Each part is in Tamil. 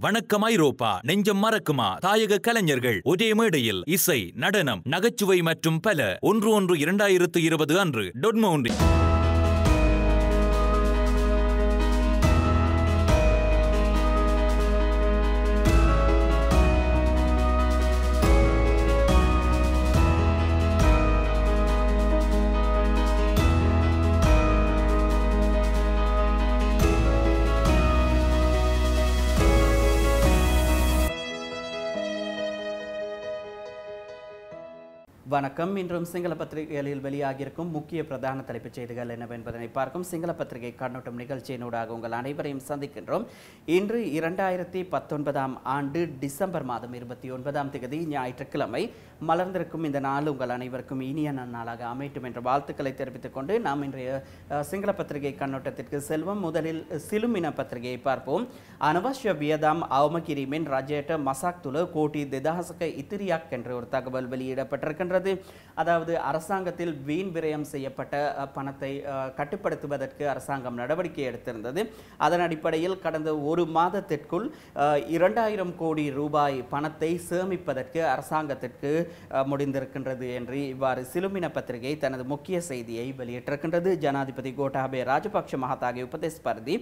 வணக்கம் ஐரோப்பா நெஞ்சம் மறக்குமா? தாயக கலைஞர்கள் ஒரே மேடையில் இசை நடனம் நகைச்சுவை மற்றும் பல. ஒன்று ஒன்று இரண்டாயிரத்து இருபது அன்று டொட்மவுண்டில். வணக்கம். இன்றும் சிங்கள பத்திரிகைகளில் வெளியாகியிருக்கும் முக்கிய பிரதான தலைப்புச் செய்திகள் என்னவென்பதனை பார்க்கும் சிங்கள பத்திரிகை கண்ணோட்டம் நிகழ்ச்சியினூடாக உங்கள் அனைவரையும் சந்திக்கின்றோம். இன்று இரண்டாயிரத்தி பத்தொன்பதாம் ஆண்டு டிசம்பர் மாதம் இருபத்தி ஒன்பதாம் தேதி ஞாயிற்றுக்கிழமை மலர்ந்திருக்கும் இந்த நாள் உங்கள் அனைவருக்கும் இனிய நன்னாளாக அமையட்டும் என்ற வாழ்த்துக்களை தெரிவித்துக் கொண்டு நாம் இன்றைய சிங்கள பத்திரிகை கண்ணோட்டத்திற்கு செல்வோம். முதலில் சிலுமின பத்திரிகையை பார்ப்போம். அனவசிய வியதாம் அவமகிரிமின் ரஜேட்ட மசாக் துல கோட்டி திதாசக இத்திரியாக் என்ற ஒரு தகவல் வெளியிடப்பட்டிருக்கின்றது. இருக்கிறது அதாவது அரசாங்கத்தில் வீண் விரயம் செய்யப்பட்ட பணத்தை கட்டுப்படுத்துவதற்கு அரசாங்கம் நடவடிக்கை எடுத்திருந்தது. அதன் அடிப்படையில் கடந்த ஒரு மாதத்திற்குள் இரண்டாயிரம் கோடி ரூபாய் பணத்தை சேமிப்பதற்கு அரசாங்கத்திற்கு முடிந்திருக்கின்றது என்று இவ்வாறு சிலுமின பத்திரிகை தனது முக்கிய செய்தியை வெளியிட்டிருக்கின்றது. ஜனாதிபதி கோட்டாபே ராஜபக்ஷ மகதாகி உபதேச பரதி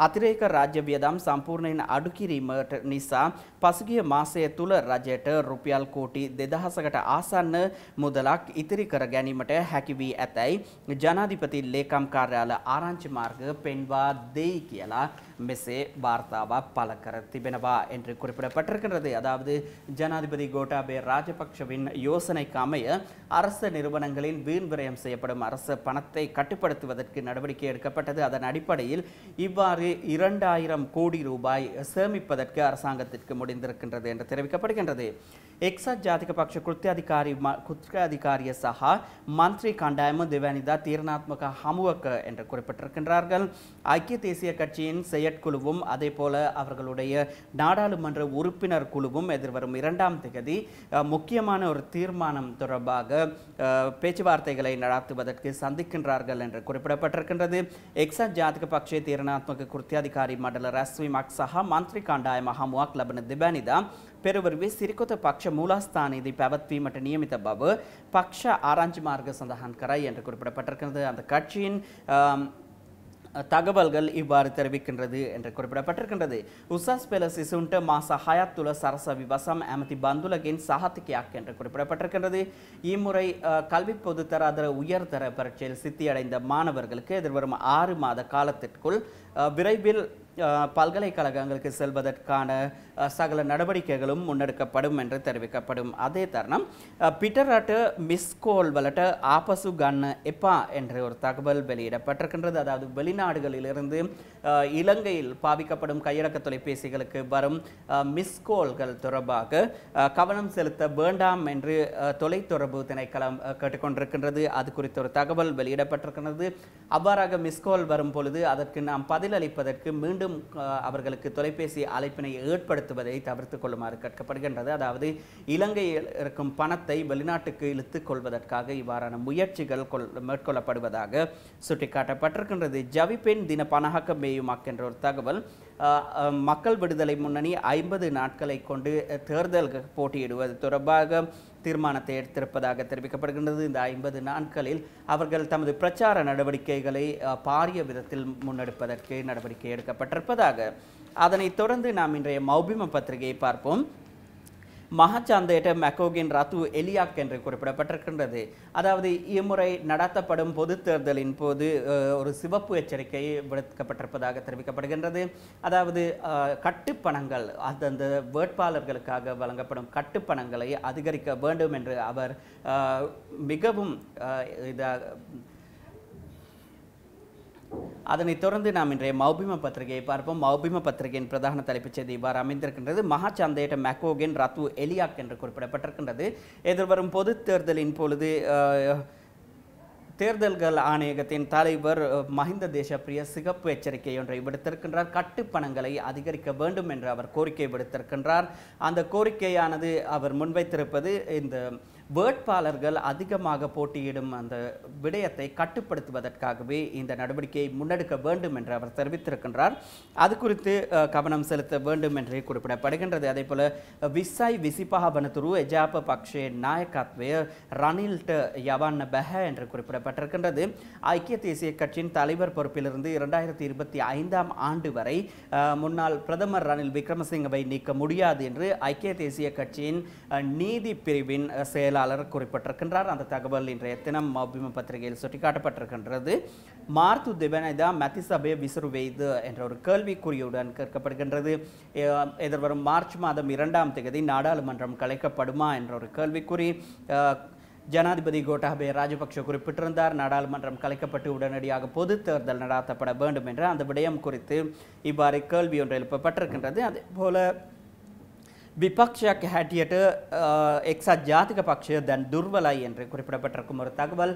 අතිරේක රාජ්‍ය වියදම් සම්පූර්ණයෙන් අඩු කිරීමට නිසා පසුගිය මාසය තුළ රජයට රුපියල් කෝටි දෙදහසකට ආසන්න මුදලක් ඉතිරි කර ගැනීමට හැකි වී ඇතැයි ජනාධිපති ලේකම් කාර්යාල ආරංචි මාර්ග පෙන්වා දෙයි කියලා மெசே வார்த்தாவாக பல கர திபெனவா என்று குறிப்பிடப்பட்டிருக்கின்றது அதாவது ஜனாதிபதி கோட்டாபே ராஜபக்ஷவின் யோசனைக்கு அமைய அரசு நிறுவனங்களின் வீண் விரயம் செய்யப்படும் அரசு பணத்தை கட்டுப்படுத்துவதற்கு நடவடிக்கை எடுக்கப்பட்டது அதன் அடிப்படையில் இவ்வாறு இரண்டாயிரம் கோடி ரூபாய் சேமிப்பதற்கு அரசாங்கத்திற்கு முடிந்திருக்கின்றது என்று தெரிவிக்கப்படுகின்றது එක්සත් ජාතික පක්ෂ කෘත්‍යාධිකාරී ම- කෘත්‍යාධිකාරිය සහ மந்திரி கண்டாயமும் திவானிதா தீர்ணாத்மக ஹமுவக்க என்று குறிப்பிட்டிருக்கின்றார்கள் ஐக்கிய தேசிய கட்சியின் செயற்குழுவும் அதே போல அவர்களுடைய நாடாளுமன்ற உறுப்பினர் குழுவும் எதிர்வரும் இரண்டாம் திகதி அஹ், முக்கியமான ஒரு தீர்மானம் தொடர்பாக அஹ், பேச்சுவார்த்தைகளை நடத்துவதற்கு சந்திக்கின்றார்கள் என்று குறிப்பிடப்பட்டிருக்கின்றது එක්සත් ජාතික පක්ෂයේ තීරණාත්මක කෘත්‍යාධිකාරී මඩල රැස්වීමක් සහ මන්ත්‍රී කණ්ඩායම හමුවක් ලබන දෙබැනිදා පෙරවරුවේ සිරිකොත පක්ෂ மூலஸ்தானத்தை පැවැත්වීමට நியமித்த බව පක්ෂ ආරංචි මාර්ග සඳහන් කරයි என்று குறிப்பிடப்பட்டிருக்கிறது அந்த கட்சியின் ஆம், தகவல்கள் இவ்வாறு தெரிவிக்கின்றது என்று குறிப்பிடப்பட்டிருக்கின்றது. உசாஸ் பெல சிசுண்ட மாச ஹயாத்துல சரச விவசம் அமதி பந்துலகின் சஹாத்திக்கியாக் என்று குறிப்பிடப்பட்டிருக்கின்றது. இம்முறை அஹ், கல்வி பொதுத்தராதர உயர்தர பரீட்சையில் சித்தியடைந்த மாணவர்களுக்கு எதிர்வரும் ஆறு மாத காலத்திற்குள் விரைவில் பல்கலைக்கழகங்களுக்கு செல்வதற்கான சகல நடவடிக்கைகளும் முன்னெடுக்கப்படும் என்று தெரிவிக்கப்படும். அதே தருணம் அஹ், பிட்டராட்டு மிஸ்கோல் வலட்ட ஆபசு கன் எப்பா என்ற ஒரு தகவல் வெளியிடப்பட்டிருக்கின்றது. அதாவது வெளிநாடுகளிலிருந்து இலங்கையில் பாவிக்கப்படும் கையடக்க தொலைபேசிகளுக்கு வரும் மிஸ் மிஸ்கோல்கள் தொடர்பாக கவனம் செலுத்த வேண்டாம் என்று தொலைத்தொடர்பு திணைக்களம் கேட்டுக்கொண்டிருக்கின்றது. அது குறித்த ஒரு தகவல் வெளியிடப்பட்டிருக்கின்றது. அவ்வாறாக மிஸ்கால் வரும் பொழுது அதற்கு நாம் பதிலளிப்பதற்கு மீண்டும் அவர்களுக்கு தொலைபேசி அழைப்பினை ஏற்படுத்த ஏற்படுத்துவதை தவிர்த்து கொள்ளுமாறு கேட்கப்படுகின்றது. அதாவது இலங்கையில் இருக்கும் பணத்தை வெளிநாட்டுக்கு இழுத்துக் கொள்வதற்காக இவ்வாறான முயற்சிகள் கொள் மேற்கொள்ளப்படுவதாக சுட்டிக்காட்டப்பட்டிருக்கின்றது. ஜவிப்பெண் தின பணஹக்க மேயுமாக் என்ற ஒரு தகவல் மக்கள் விடுதலை முன்னணி ஐம்பது நாட்களை கொண்டு தேர்தல் போட்டியிடுவது தொடர்பாக தீர்மானத்தை எடுத்திருப்பதாக தெரிவிக்கப்படுகின்றது. இந்த ஐம்பது நாட்களில் அவர்கள் தமது பிரச்சார நடவடிக்கைகளை பாரிய விதத்தில் முன்னெடுப்பதற்கு நடவடிக்கை எடுக்கப்பட்டிருப்பதாக அதனைத் தொடர்ந்து நாம் இன்றைய மௌபிம பத்திரிகையை பார்ப்போம். மகாச்சாந்தேட்ட மெக்கோகின் ரத்து எலியாக் என்று குறிப்பிடப்பட்டிருக்கின்றது. அதாவது இம்முறை நடத்தப்படும் பொது தேர்தலின் போது ஒரு சிவப்பு எச்சரிக்கை விடுக்கப்பட்டிருப்பதாக தெரிவிக்கப்படுகின்றது. அதாவது கட்டுப்பணங்கள் அந்தந்த வேட்பாளர்களுக்காக வழங்கப்படும் கட்டுப்பணங்களை அதிகரிக்க வேண்டும் என்று அவர் மிகவும் இதாக அதனைத் தொடர்ந்து நாம் இன்றைய மௌபிம பத்திரிகையை பார்ப்போம். மௌபிம பத்திரிகையின் பிரதான தலைப்புச் செய்தி இவ்வாறு அமைந்திருக்கின்றது. மகாச்சந்தேட்ட மெக்கோகென் ரத்து எலியாக் என்று குறிப்பிடப்பட்டிருக்கின்றது. எதிர்வரும் பொது தேர்தலின் பொழுது தேர்தல்கள் ஆணையகத்தின் தலைவர் மஹிந்த தேசப்பிரிய சிகப்பு எச்சரிக்கை ஒன்றை விடுத்திருக்கின்றார். கட்டுப்பணங்களை அதிகரிக்க வேண்டும் என்று அவர் கோரிக்கை விடுத்திருக்கின்றார். அந்த கோரிக்கையானது அவர் முன்வைத்திருப்பது இந்த வேட்பாளர்கள் அதிகமாக போட்டியிடும் அந்த விடயத்தை கட்டுப்படுத்துவதற்காகவே இந்த நடவடிக்கையை முன்னெடுக்க வேண்டும் என்று அவர் தெரிவித்திருக்கின்றார். அது குறித்து கவனம் செலுத்த வேண்டும் என்று குறிப்பிடப்படுகின்றது. அதே போல விசாய் விசிபாவனத்துரு எஜாப பக்ஷே நாயக்காத்வே ரணில்ட் யவான் பெஹ என்று குறிப்பிடப்பட்டிருக்கின்றது. ஐக்கிய தேசிய கட்சியின் தலைவர் பொறுப்பிலிருந்து இரண்டாயிரத்தி இருபத்தி ஐந்தாம் ஆண்டு வரை முன்னாள் பிரதமர் ரணில் விக்ரமசிங்கவை நீக்க முடியாது என்று ஐக்கிய தேசிய கட்சியின் நீதி பிரிவின் செயலாளர் செயலாளர் குறிப்பிட்டிருக்கின்றார். அந்த தகவல் இன்றைய தினம் மௌபிம பத்திரிகையில் சுட்டிக்காட்டப்பட்டிருக்கின்றது. மார்த்து திவனதா மத்திசபை விசுறுவெய்து என்ற ஒரு கேள்விக்குறியுடன் கேட்கப்படுகின்றது. எதிர்வரும் மார்ச் மாதம் இரண்டாம் தேதி நாடாளுமன்றம் கலைக்கப்படுமா என்ற ஒரு கேள்விக்குறி ஜனாதிபதி கோட்டாபே ராஜபக்ஷ குறிப்பிட்டிருந்தார். நாடாளுமன்றம் கலைக்கப்பட்டு உடனடியாக பொது தேர்தல் நடாத்தப்பட வேண்டும் என்ற அந்த விடயம் குறித்து இவ்வாறு கேள்வி ஒன்று எழுப்பப்பட்டிருக்கின்றது. அதே போல விபக்ஷக்கு ஹேட்டியட்டு எக்ஸாட் ஜாதிக பக்ஷ தன் துர்வலை என்று குறிப்பிடப்பட்டிருக்கும் ஒரு தகவல்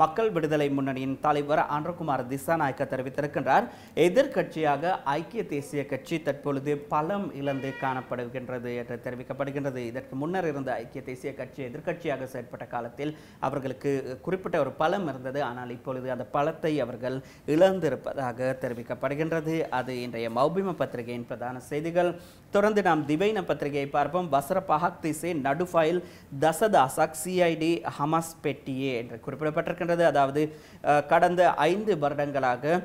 மக்கள் விடுதலை முன்னணியின் தலைவர் ஆந்திரகுமார் திசாநாயக்க தெரிவித்திருக்கின்றார். எதிர்கட்சியாக ஐக்கிய தேசிய கட்சி தற்பொழுது பலம் இழந்து காணப்படுகின்றது என்று தெரிவிக்கப்படுகின்றது. இதற்கு முன்னர் இருந்த ஐக்கிய தேசிய கட்சி எதிர்கட்சியாக செயற்பட்ட காலத்தில் அவர்களுக்கு குறிப்பிட்ட ஒரு பலம் இருந்தது. ஆனால் இப்பொழுது அந்த பலத்தை அவர்கள் இழந்திருப்பதாக தெரிவிக்கப்படுகின்றது. அது இன்றைய மௌபிம பத்திரிகையின் பிரதான செய்திகள். தொடர்ந்து நாம் திவைன பத்திரிகையை பார்ப்போம். வசர பஹக் நடுஃபைல் நடுஃபைல் தசதாசக் சிஐடி ஹமஸ் பெட்டியே என்று குறிப்பிடப்பட்டிருக்கின்றது. அதாவது கடந்த ஐந்து வருடங்களாக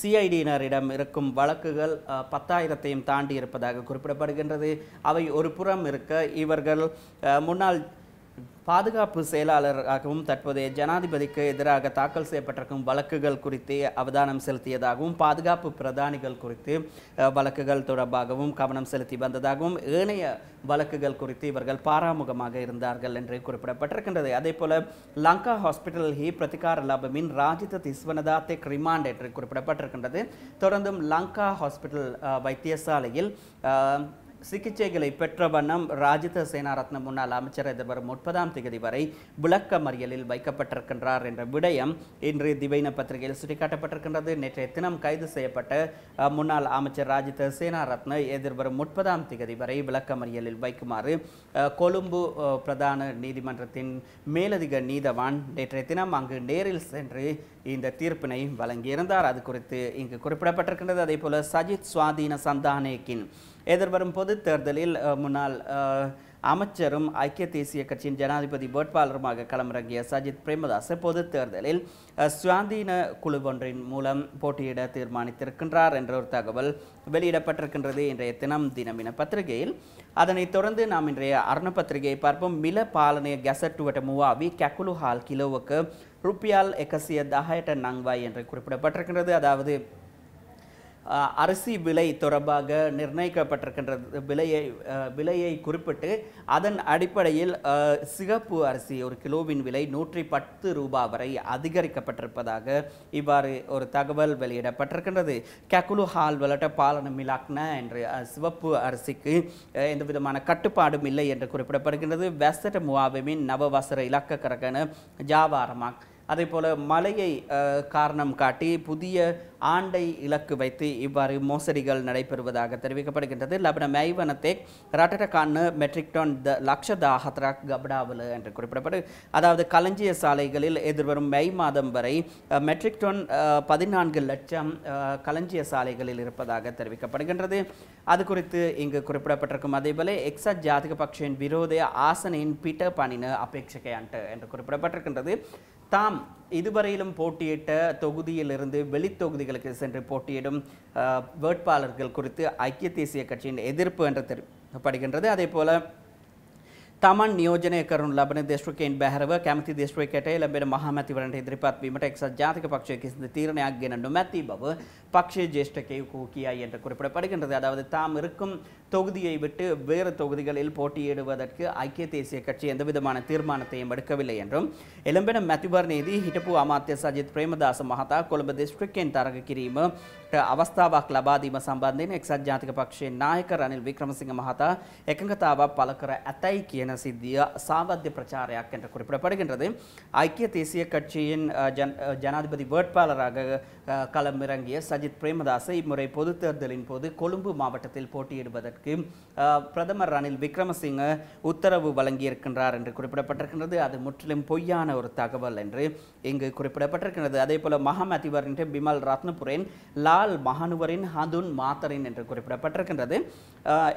சிஐடியினரிடம் இருக்கும் வழக்குகள் பத்தாயிரத்தையும் தாண்டி இருப்பதாக குறிப்பிடப்படுகின்றது. அவை ஒரு புறம் இருக்க இவர்கள் முன்னாள் பாதுகாப்பு செயலாளராகவும் தற்போதைய ஜனாதிபதிக்கு எதிராக தாக்கல் செய்யப்பட்டிருக்கும் வழக்குகள் குறித்து அவதானம் செலுத்தியதாகவும் பாதுகாப்பு பிரதானிகள் குறித்து வழக்குகள் தொடர்பாகவும் கவனம் செலுத்தி வந்ததாகவும் ஏனைய வழக்குகள் குறித்து இவர்கள் பாராமுகமாக இருந்தார்கள் என்று குறிப்பிடப்பட்டிருக்கின்றது. அதே போல லங்கா ஹாஸ்பிட்டல் ஹி பிரதிகார லாபமின் ராஜித திஸ்வனதாத்தே ரிமாண்ட் என்று குறிப்பிடப்பட்டிருக்கின்றது. தொடர்ந்தும் லங்கா ஹாஸ்பிட்டல் வைத்தியசாலையில் சிகிச்சைகளை பெற்ற வண்ணம் ராஜித சேனாரத்ன முன்னாள் அமைச்சர் எதிர்வரும் முப்பதாம் தேதி வரை விளக்க மறியலில் வைக்கப்பட்டிருக்கின்றார் என்ற விடயம் இன்று திவைன பத்திரிகையில் சுட்டிக்காட்டப்பட்டிருக்கின்றது. நேற்றைய தினம் கைது செய்யப்பட்ட முன்னாள் அமைச்சர் ராஜித சேனாரத்ன எதிர்வரும் முப்பதாம் தேதி வரை விளக்க மறியலில் வைக்குமாறு கொழும்பு பிரதான நீதிமன்றத்தின் மேலதிக நீதவான் நேற்றைய தினம் அங்கு நேரில் சென்று இந்த தீர்ப்பினை வழங்கியிருந்தார். அது குறித்து இங்கு குறிப்பிடப்பட்டிருக்கின்றது. அதே போல சஜித் சுவாதீன சந்தானேக்கின் எதிர்வரும் பொது தேர்தலில் முன்னாள் அமைச்சரும் ஐக்கிய தேசிய கட்சியின் ஜனாதிபதி வேட்பாளருமாக களமிறங்கிய சஜித் பிரேமதாஸ் பொது தேர்தலில் சுவாதீன குழு ஒன்றின் மூலம் போட்டியிட தீர்மானித்திருக்கின்றார் என்ற ஒரு தகவல் வெளியிடப்பட்டிருக்கின்றது இன்றைய தினம் தினமின பத்திரிகையில். அதனைத் தொடர்ந்து நாம் இன்றைய அருண பத்திரிகையை பார்ப்போம். மில பாலனைய கெசட்டுவட்ட மூவாவி கெக்குலு ஹால் கிலோவுக்கு ருப்பியால் எக்கசிய தஹாயட்ட நங்வாய் என்று குறிப்பிடப்பட்டிருக்கின்றது. அதாவது அரிசி விலை தொடர்பாக நிர்ணயிக்கப்பட்டிருக்கின்றது. விலையை விலையை குறிப்பிட்டு அதன் அடிப்படையில் சிகப்பு அரிசி ஒரு கிலோவின் விலை நூற்றி பத்து ரூபாய் வரை அதிகரிக்கப்பட்டிருப்பதாக இவ்வாறு ஒரு தகவல் வெளியிடப்பட்டிருக்கின்றது. கக்குலு ஹால் வலட்ட பாலன மிலாக்ன என்று சிவப்பு அரிசிக்கு எந்த விதமான கட்டுப்பாடும் இல்லை என்று குறிப்பிடப்படுகின்றது. வெஸ்டட் முவாவிமின் நவவசர இலக்க கரகன ஜாவாரமாக் அதே போல் மழையை காரணம் காட்டி புதிய ஆண்டை இலக்கு வைத்து இவ்வாறு மோசடிகள் நடைபெறுவதாக தெரிவிக்கப்படுகின்றது. லபன மைவனத்தை ரட்டட கான்னு மெட்ரிக் டன் த லக்ஷதா ஹத்ராக் கபடாவல என்று குறிப்பிடப்படும் அதாவது களஞ்சிய சாலைகளில் எதிர்வரும் மே மாதம் வரை மெட்ரிக் டன் பதினான்கு லட்சம் களஞ்சிய சாலைகளில் இருப்பதாக தெரிவிக்கப்படுகின்றது. அது குறித்து இங்கு குறிப்பிடப்பட்டிருக்கும். அதேபோல எக்ஸா ஜாதிக பக்ஷின் விரோத ஆசனையின் பீட்டர் பணின அபேட்சகையான்ட்டு என்று குறிப்பிடப்பட்டிருக்கின்றது. தாம் இதுவரையிலும் போட்டியிட்ட தொகுதியிலிருந்து வெளித்தொகுதிகளுக்கு சென்று போட்டியிடும் வேட்பாளர்கள் குறித்து ஐக்கிய தேசிய கட்சியின் எதிர்ப்பு என்று தெரிவிக்கப்படுகின்றது. அதே போல තමන් නියෝජනය කරනු ලබන දෙශ්‍රකයෙන් බැහරව කැමති දෙශ්‍රයකට ලැබෙන මහමැතිවරට ඉදිරිපත් වීමට එක්සත් ජාතික පක්ෂය කිසිදු තීරණයක් ගෙන නොමැති බව பக்ஷ ஜேஷ்டகேயுக்கு கியாய் என்று குறிப்பிடப்படுகின்றது அதாவது தாம் இருக்கும் தொகுதியை விட்டு வேறு தொகுதிகளில் போட்டியிடுவதற்கு ஐக்கிய தேசிய கட்சி எந்தவிதமான தீர்மானத்தையும் எடுக்கவில்லை என்றும் එළඹෙන මැතිවරණයේදී හිටපු අමාත්‍ය සජිත් ප්‍රේමදාස මහතා කොළඹ දිස්ත්‍රික්කයෙන් තරග කිරීම අවස්ථාවක් ලබාදීම සම්බන්ධයෙන් එක්සත් ජාතික පක්ෂයේ නායක රනිල් වික්‍රමසිංහ මහතා එකඟතාවක් පළ කර ඇතැයි කියන සිද්ධිය சாமர்த்திய பிரச்சாரයක් என்று குறிப்பிடப்படுகின்றது ஐக்கிய தேசிய கட்சியின் ஜனாதிபதி வேட்பாளராக களமிறங்கிய சஜித் பிரேமதாசை இம்முறை பொது தேர்தலின் போது கொழும்பு மாவட்டத்தில் போட்டியிடுவதற்கு பிரதமர் ரணில் விக்ரமசிங்க உத்தரவு வழங்கியிருக்கின்றார் என்று குறிப்பிடப்பட்டிருக்கின்றது. அது முற்றிலும் பொய்யான ஒரு தகவல் என்று இங்கு குறிப்பிடப்பட்டிருக்கின்றது. அதே போல மகமதிவரின் பிமல் ரத்னபுரேன் லா லால் மகானுவரின் ஹதுன் மாத்தரின் என்று குறிப்பிடப்பட்டிருக்கின்றது.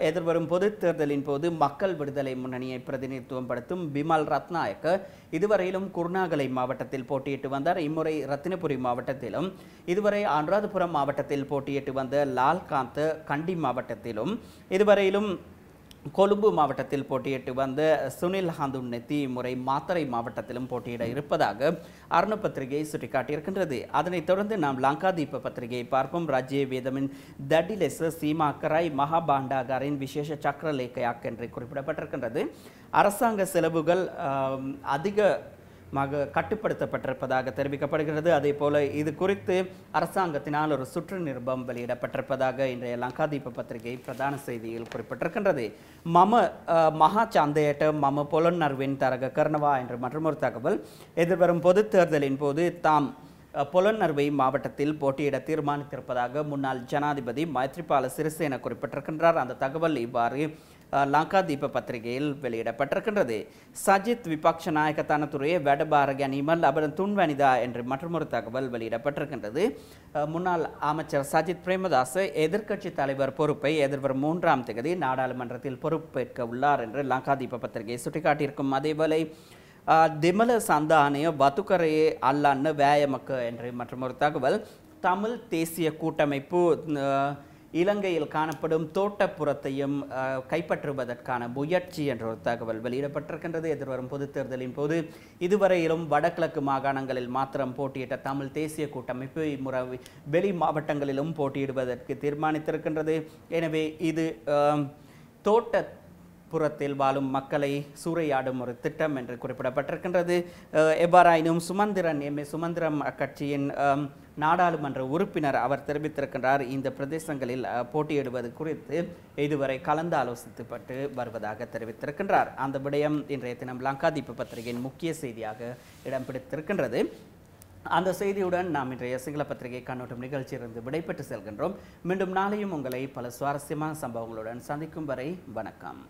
எதிர்வரும் பொது தேர்தலின் போது மக்கள் விடுதலை முன்னணியை பிரதிநிதித்துவம் படுத்தும் பிமல் ரத்நாயக்க இதுவரையிலும் குருணாகலை மாவட்டத்தில் போட்டியிட்டு வந்தார். இம்முறை ரத்தினபுரி மாவட்டத்திலும் இதுவரை அனுராதபுரம் மாவட்டத்தில் போட்டியிட்டு வந்த லால்காந்த் கண்டி மாவட்டத்திலும் இதுவரையிலும் கொழும்பு மாவட்டத்தில் போட்டியிட்டு வந்த சுனில் ஹாந்துன் நெத்தி முறை மாத்தரை மாவட்டத்திலும் போட்டியிட இருப்பதாக அருண பத்திரிகை சுட்டிக்காட்டியிருக்கின்றது. அதனைத் தொடர்ந்து நாம் லங்காதீப பத்திரிகையை பார்ப்போம். ராஜ்ய வேதமின் தட்டிலெஸ் சீமா கராய் மகாபாண்டாகாரின் விசேஷ சக்கரலேக்கையாக் என்று குறிப்பிடப்பட்டிருக்கின்றது. அரசாங்க செலவுகள் அதிக மக கட்டுப்படுத்தப்பட்டிருப்பதாக தெரிவிக்கப்படுகிறது. அதே போல இது குறித்து அரசாங்கத்தினால் ஒரு சுற்று நிருபம் வெளியிடப்பட்டிருப்பதாக இன்றைய லங்காதீப பத்திரிகை பிரதான செய்தியில் குறிப்பிட்டிருக்கின்றது. மம மகா சந்தையட்ட மம பொலன்னர்வின் தரக கர்ணவா என்ற மற்றொரு தகவல். எதிர்வரும் பொதுத் தேர்தலின் போது தாம் அஹ், மாவட்டத்தில் போட்டியிட தீர்மானித்திருப்பதாக முன்னாள் ஜனாதிபதி மைத்ரிபால சிறிசேன குறிப்பிட்டிருக்கின்றார். அந்த தகவல் இவ்வாறு அஹ், லங்காதீப பத்திரிகையில் வெளியிடப்பட்டிருக்கின்றது. சஜித் விபக்ஷ நாயக தனத்துறையை வெடபார கனிமல் அபரன் துண்வனிதா என்று மற்றொரு தகவல் வெளியிடப்பட்டிருக்கின்றது. முன்னாள் அமைச்சர் சஜித் பிரேமதாஸ் எதிர்க்கட்சி தலைவர் பொறுப்பை எதிர்வரும் மூன்றாம் தேதி நாடாளுமன்றத்தில் பொறுப்பேற்க உள்ளார் என்று லங்காதீப பத்திரிகை சுட்டிக்காட்டியிருக்கும். அதேவேளை திமல சந்தானிய வத்துக்கரையே அல்லான்னு வேயமக்க என்று மற்றொரு தகவல் தமிழ் தேசிய கூட்டமைப்பு இலங்கையில் காணப்படும் தோட்டப்புறத்தையும் கைப்பற்றுவதற்கான முயற்சி என்ற ஒரு தகவல் வெளியிடப்பட்டிருக்கின்றது. எதிர்வரும் பொதுத் தேர்தலின் போது இதுவரையிலும் வடகிழக்கு மாகாணங்களில் மாத்திரம் போட்டியிட்ட தமிழ் தேசிய கூட்டமைப்பு இம்முறை வெளி மாவட்டங்களிலும் போட்டியிடுவதற்கு தீர்மானித்திருக்கின்றது. எனவே இது தோட்ட புறத்தில் வாழும் மக்களை சூறையாடும் ஒரு திட்டம் என்று குறிப்பிடப்பட்டிருக்கின்றது. எவ்வாறாயினும் சுமந்திரன் எம். ஏ. சுமந்திரம் அக்கட்சியின் நாடாளுமன்ற உறுப்பினர் அவர் தெரிவித்திருக்கின்றார். இந்த பிரதேசங்களில் போட்டியிடுவது குறித்து இதுவரை கலந்து ஆலோசித்துப்பட்டு வருவதாக தெரிவித்திருக்கின்றார். அந்த விடயம் இன்றைய தினம் லங்காதீப பத்திரிகையின் முக்கிய செய்தியாக இடம் பிடித்திருக்கின்றது. அந்த செய்தியுடன் நாம் இன்றைய சிங்கள பத்திரிகை கண்ணோட்டம் நிகழ்ச்சியிலிருந்து விடைபெற்று செல்கின்றோம். மீண்டும் நாளையும் உங்களை பல சுவாரஸ்யமான சம்பவங்களுடன் சந்திக்கும் வரை வணக்கம்.